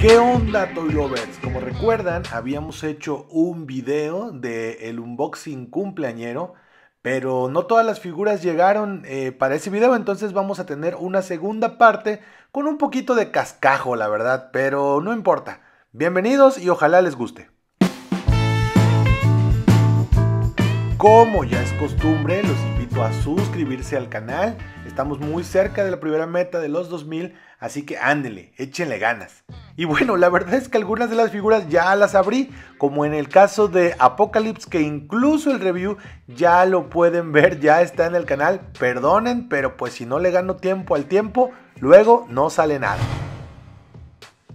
¿Qué onda Toy Lovers? Como recuerdan, habíamos hecho un video de el unboxing cumpleañero, pero no todas las figuras llegaron eh, para ese video, entonces vamos a tener una segunda parte con un poquito de cascajo, la verdad, pero no importa. Bienvenidos y ojalá les guste. Como ya es costumbre, los invito a suscribirse al canal. Estamos muy cerca de la primera meta de los 2000, así que ándenle, échenle ganas. Y bueno, la verdad es que algunas de las figuras ya las abrí, como en el caso de Apocalypse, que incluso el review ya lo pueden ver, ya está en el canal. Perdonen, pero pues si no le gano tiempo al tiempo, luego no sale nada.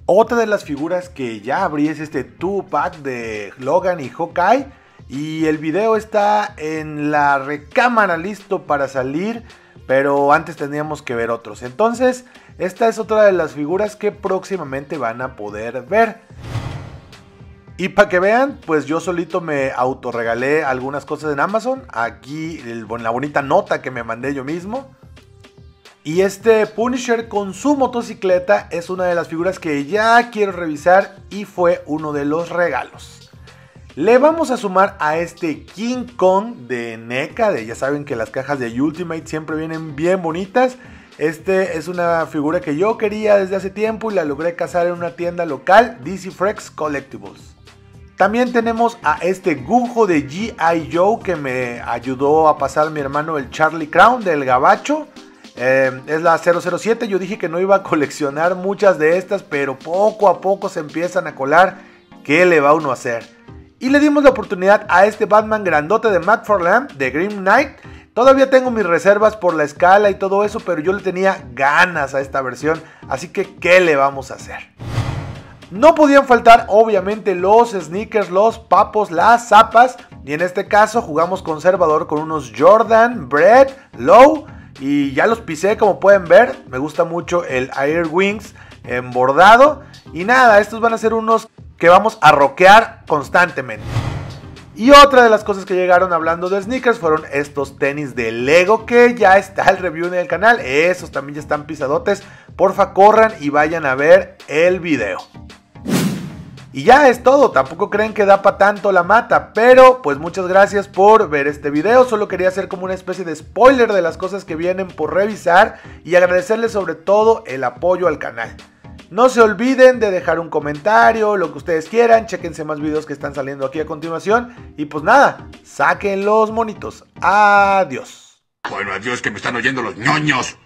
Otra de las figuras que ya abrí es este 2-pack de Logan y Hawkeye. Y el video está en la recámara listo para salir. Pero antes teníamos que ver otros. Entonces, esta es otra de las figuras que próximamente van a poder ver. Y para que vean, pues yo solito me autorregalé algunas cosas en Amazon. Aquí la bonita nota que me mandé yo mismo. Y este Punisher con su motocicleta es una de las figuras que ya quiero revisar y fue uno de los regalos. Le vamos a sumar a este King Kong de NECA, de ya saben que las cajas de Ultimate siempre vienen bien bonitas. Este es una figura que yo quería desde hace tiempo y la logré cazar en una tienda local, DC Frex Collectibles. También tenemos a este Gunjo de G.I. Joe que me ayudó a pasar mi hermano el Charlie Crown del Gabacho. Eh, es la 007, yo dije que no iba a coleccionar muchas de estas, pero poco a poco se empiezan a colar. ¿Qué le va uno a hacer? Y le dimos la oportunidad a este Batman grandote de Matt Forlam de Green Knight. Todavía tengo mis reservas por la escala y todo eso, pero yo le tenía ganas a esta versión, así que ¿qué le vamos a hacer? No podían faltar obviamente los sneakers, los papos, las zapas, y en este caso jugamos conservador con unos Jordan, Bread, Low, y ya los pisé como pueden ver, me gusta mucho el Air Wings embordado, y nada, estos van a ser unos que vamos a rockear constantemente. Y otra de las cosas que llegaron hablando de sneakers fueron estos tenis de Lego que ya está el review en el canal. Esos también ya están pisadotes. Porfa corran y vayan a ver el video. Y ya es todo, tampoco creen que da para tanto la mata, pero pues muchas gracias por ver este video, solo quería hacer como una especie de spoiler de las cosas que vienen por revisar y agradecerles sobre todo el apoyo al canal. No se olviden de dejar un comentario, lo que ustedes quieran, chequense más videos que están saliendo aquí a continuación. Y pues nada, saquen los monitos. Adiós. Bueno, adiós que me están oyendo los ñoños.